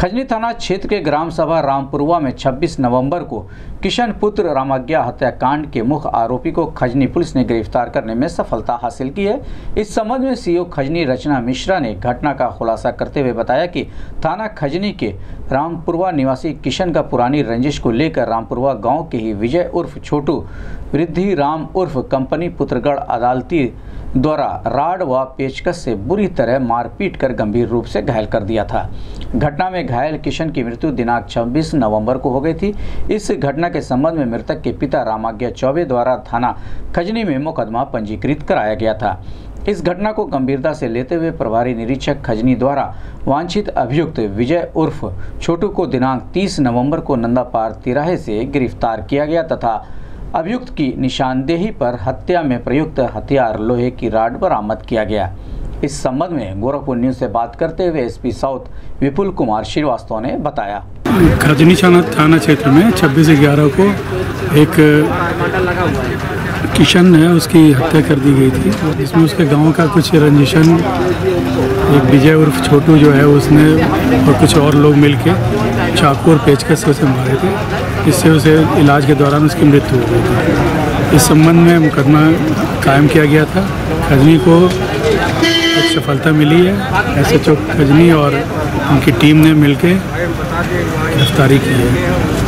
खजनी थाना क्षेत्र के ग्राम सभा रामपुरवा में 26 नवंबर को किशन पुत्र रामाज्ञा हत्याकांड के मुख्य आरोपी को खजनी पुलिस ने गिरफ़्तार करने में सफलता हासिल की है। इस संबंध में सीओ खजनी रचना मिश्रा ने घटना का खुलासा करते हुए बताया कि थाना खजनी के रामपुरवा निवासी किशन का पुरानी रंजिश को लेकर रामपुरवा गाँव के ही विजय उर्फ़ छोटू वृद्धि राम उर्फ़ कंपनी पुत्रगढ़ अदालती द्वारा राड व पेचकस से बुरी तरह मारपीट कर गंभीर रूप से घायल कर दिया था। घटना में घायल किशन की मृत्यु दिनांक 26 नवंबर को हो गई थी। इस घटना के संबंध में मृतक के पिता रामाज्ञा चौबे द्वारा थाना खजनी में मुकदमा पंजीकृत कराया गया था। इस घटना को गंभीरता से लेते हुए प्रभारी निरीक्षक खजनी द्वारा वांछित अभियुक्त विजय उर्फ़ छोटू को दिनांक 30 नवंबर को नंदापार तिराहे से गिरफ़्तार किया गया तथा अभियुक्त की निशानदेही पर हत्या में प्रयुक्त हथियार लोहे की राड बरामद किया गया। इस संबंध में गोरखपुर न्यूज़ से बात करते हुए एसपी साउथ विपुल कुमार श्रीवास्तव ने बताया। खजनी थाना क्षेत्र में 26 ग्यारह को एक किशन है, उसकी हत्या कर दी गई थी। इसमें उसके गाँव का कुछ रंजिशन एक विजय उर्फ़ छोटू जो है, उसने और कुछ और लोग मिलके चाकू और पेचकस से मारे थे। इससे उसे इलाज के दौरान उसकी मृत्यु हो गई थी। इस संबंध में मुकदमा कायम किया गया था। खजनी को एक सफलता मिली है। एस एच खजनी और उनकी टीम ने मिलकर गिरफ्तारी की है।